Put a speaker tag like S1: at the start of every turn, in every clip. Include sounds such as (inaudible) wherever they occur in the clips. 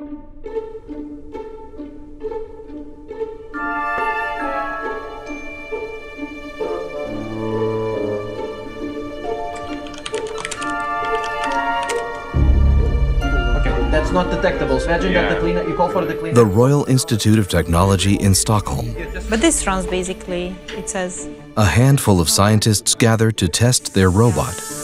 S1: That's not detectable. So imagine that the cleaner, you call for the cleaner.
S2: The Royal Institute of Technology in Stockholm.
S3: But this runs basically, it says
S2: A handful of scientists gather to test their robot.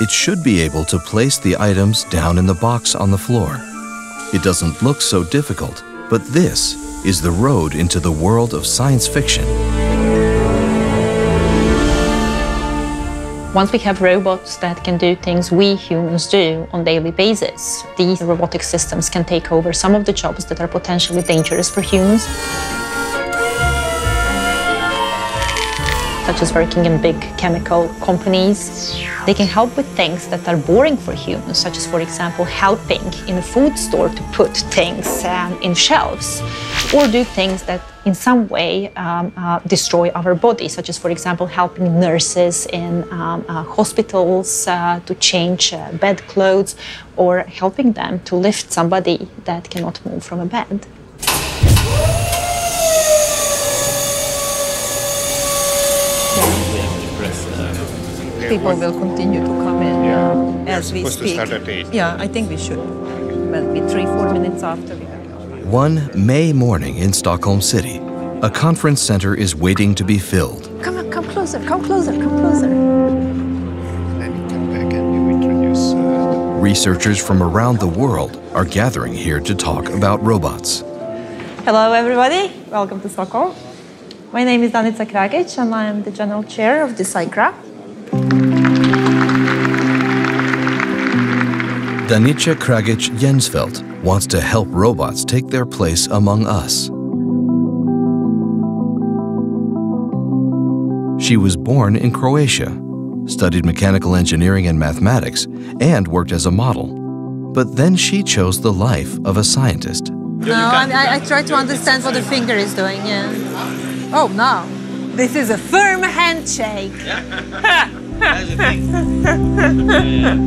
S2: It should be able to place the items down in the box on the floor. It doesn't look so difficult, but this is the road into the world of science fiction.
S3: once we have robots that can do things we humans do on a daily basis, these robotic systems can take over some of the jobs that are potentially dangerous for humans. Such as working in big chemical companies. They can help with things that are boring for humans, such as, for example, helping in a food store to put things um, in shelves, or do things that in some way um, uh, destroy our body, such as, for example, helping nurses in um, uh, hospitals uh, to change uh, bed clothes, or helping them to lift somebody that cannot move from a bed. People will continue to come in
S4: Yeah.
S3: uh, as we
S4: supposed to
S3: speak.
S4: start at eight.
S3: Yeah, I think we should. Well, be three, four minutes after we have.
S2: One May morning in Stockholm City, a conference center is waiting to be filled.
S3: Come on, come closer, come closer, come closer.
S4: Then you come back and you introduce uh,
S2: Researchers from around the world are gathering here to talk about robots.
S3: Hello, everybody. Welcome to Stockholm. My name is Danica Kragic, and I am the general chair of the ICRA.
S2: Danica Kragic Jensfelt wants to help robots take their place among us. She was born in Croatia, studied mechanical engineering and mathematics, and worked as a model. But then she chose the life of a scientist.
S3: No, I, I try to understand what the finger is doing, yeah. Oh, no. This is a firm handshake.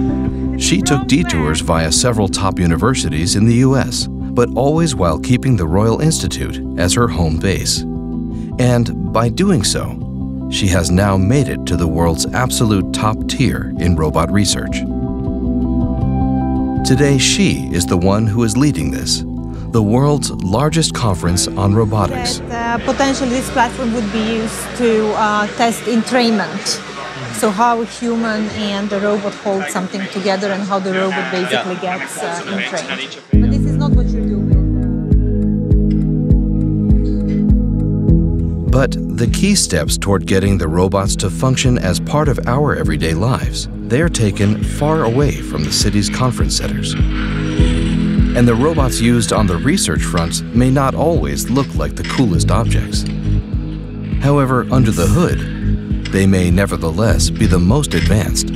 S3: (laughs) (laughs)
S2: She took detours via several top universities in the US, but always while keeping the Royal Institute as her home base. And by doing so, she has now made it to the world's absolute top tier in robot research. Today, she is the one who is leading this, the world's largest conference on robotics.
S3: That, uh, potentially, this platform would be used to uh, test entrainment. So, how a human and the robot hold something together and how the robot basically gets uh, entrained. But this is not what you're doing.
S2: But the key steps toward getting the robots to function as part of our everyday lives, they're taken far away from the city's conference centers. And the robots used on the research fronts may not always look like the coolest objects. However, under the hood, they may nevertheless be the most advanced.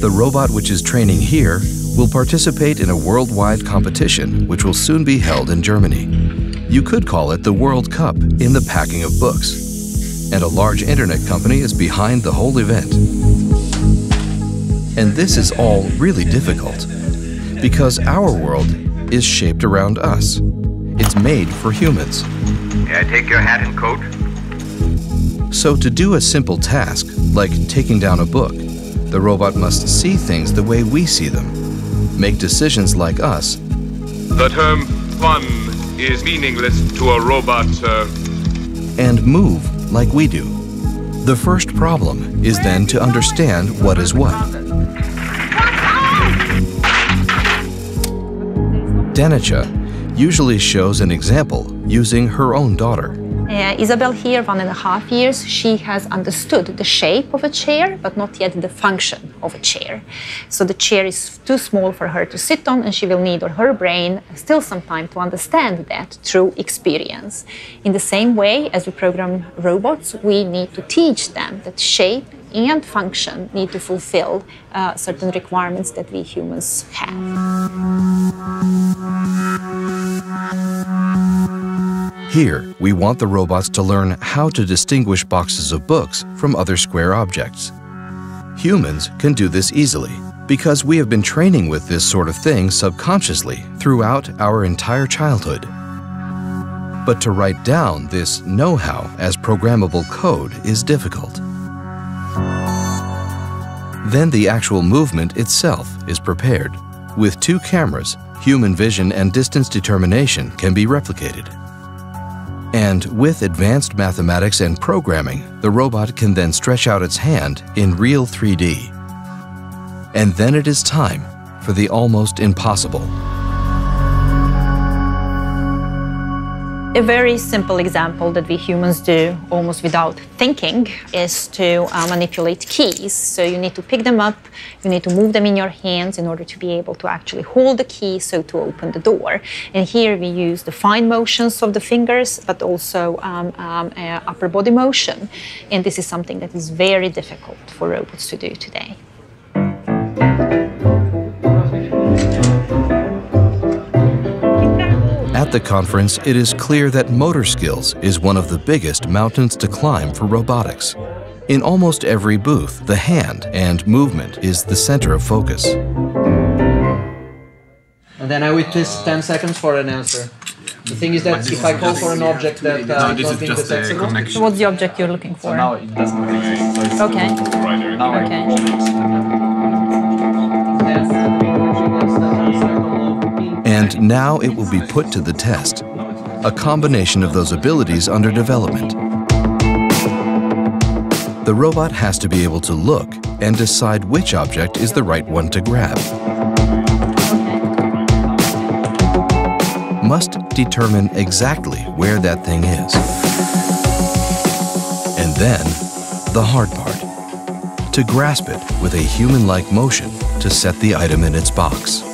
S2: The robot which is training here will participate in a worldwide competition which will soon be held in Germany. You could call it the World Cup in the packing of books. And a large internet company is behind the whole event. And this is all really difficult because our world is shaped around us. It's made for humans.
S5: May I take your hat and coat?
S2: So to do a simple task, like taking down a book, the robot must see things the way we see them, make decisions like us,
S6: The term fun is meaningless to a robot, sir.
S2: and move like we do. The first problem is then to understand what is what. Danica usually shows an example using her own daughter.
S3: Uh, Isabel here, one and a half years, she has understood the shape of a chair, but not yet the function of a chair. So the chair is too small for her to sit on, and she will need, or her brain, still some time to understand that through experience. In the same way as we program robots, we need to teach them that shape and function need to fulfill uh, certain requirements that we humans have.
S2: Here, we want the robots to learn how to distinguish boxes of books from other square objects. Humans can do this easily because we have been training with this sort of thing subconsciously throughout our entire childhood. But to write down this know how as programmable code is difficult. Then the actual movement itself is prepared. With two cameras, human vision and distance determination can be replicated. And with advanced mathematics and programming, the robot can then stretch out its hand in real 3D. And then it is time for the almost impossible.
S3: A very simple example that we humans do almost without thinking is to uh, manipulate keys. So you need to pick them up, you need to move them in your hands in order to be able to actually hold the key so to open the door. And here we use the fine motions of the fingers, but also um, um, uh, upper body motion. And this is something that is very difficult for robots to do today.
S2: At the conference, it is clear that motor skills is one of the biggest mountains to climb for robotics. In almost every booth, the hand and movement is the center of focus.
S1: And then I will twist 10 seconds for an answer. The thing is that if I call for an object that uh, I
S7: this
S1: don't
S7: is just
S1: detects
S7: connection.
S3: So what's the object you're looking for?
S7: Now it doesn't exist. So
S3: Okay.
S7: right there. Now
S3: Okay.
S2: And now it will be put to the test. A combination of those abilities under development. The robot has to be able to look and decide which object is the right one to grab. Must determine exactly where that thing is. And then, the hard part. To grasp it with a human-like motion to set the item in its box.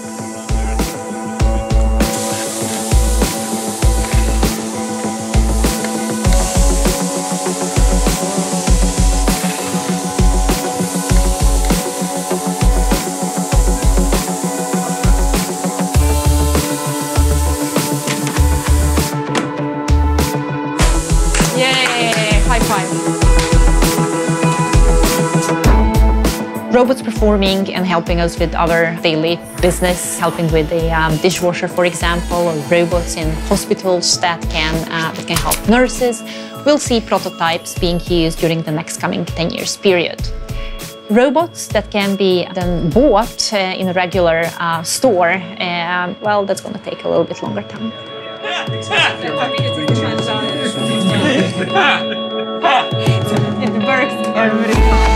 S3: Robots performing and helping us with our daily business, helping with the um, dishwasher, for example, or robots in hospitals that can uh, that can help nurses. We'll see prototypes being used during the next coming 10 years period. Robots that can be then bought uh, in a regular uh, store, um, well, that's going to take a little bit longer time. it works every time.